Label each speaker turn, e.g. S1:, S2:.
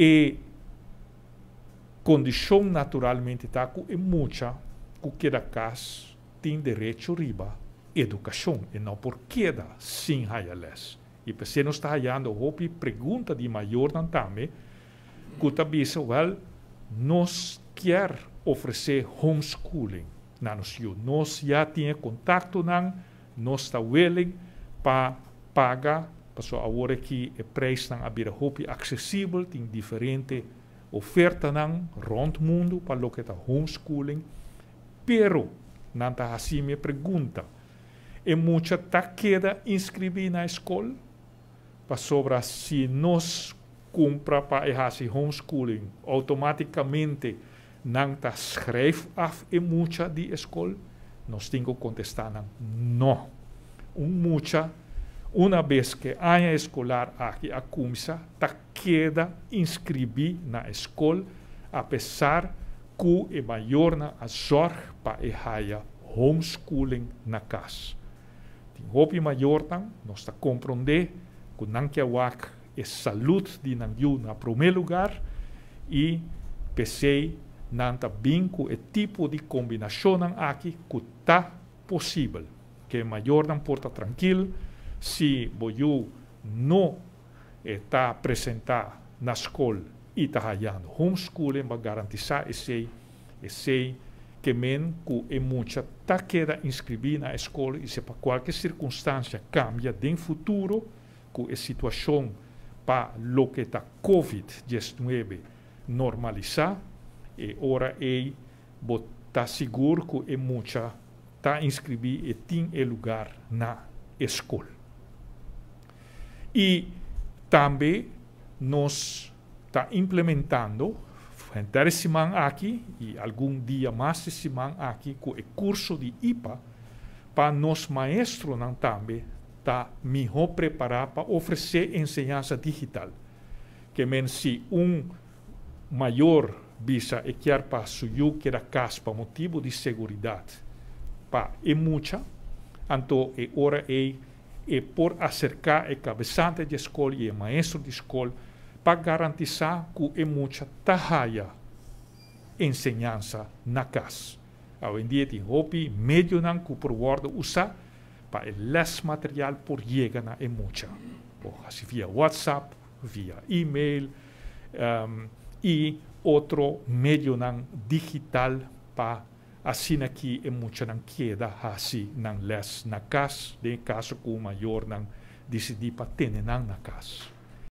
S1: E condição naturalmente com é muita que cada casa tem direito riba educação e não por queda sem les. E você não está olhando, hopi pergunta de maior também, que também well, nós quer oferecer homeschooling na nossa Nós já tinha contato nan, nós está willing para pagar, para agora que o preço não abrir hopi acessível, tem diferente oferta nan rond mundo para o que está homeschooling, pero não está assim me pergunta, e muita tá queda inscrever na escola para sobra se nós compra para fazer homeschooling automaticamente não tá schrijf af e muita de escola nós temos que contestar não não um muita uma vez que a escolar aqui a começa tá queda inscrever na escola apesar que é maior na a zorg para e homeschooling na casa Ting hopi maior tang, nós está compreender que não que wak é saúde de não na primeiro lugar e pensei tá bem com o tipo de combinação aqui que está possível. Que maior não porta tranquilo se boiu não está apresentar na escola e está ganhando homeschooling para garantizar esse esse que men que é muita. Tá queda na escola e se para qualquer circunstância cambia em futuro que a situação para lo que está COVID-19 normalizar e ora é botar seguro que é muita. Tá inscrever e tem lugar na escola. E também nós está implementando entrar semana aqui e algum dia mais semana aqui com o curso de IPA para nós maestros não também tá melhor preparar para oferecer ensinança digital. Que men se um maior visa e quer para suyo que era casa para motivo de segurança para é muita então é hora é e por acercar a cabeçante de escola e o maestro de escola para garantizar que é muita tahaya ensinança na casa. Hoje em dia tem meio não que por word usar para o les material por chegar na é muita. Assim via WhatsApp, via e-mail um, e outro meio não digital para assim aqui é muito não queda assim não les na casa, de caso que o maior não decidir para ter na casa.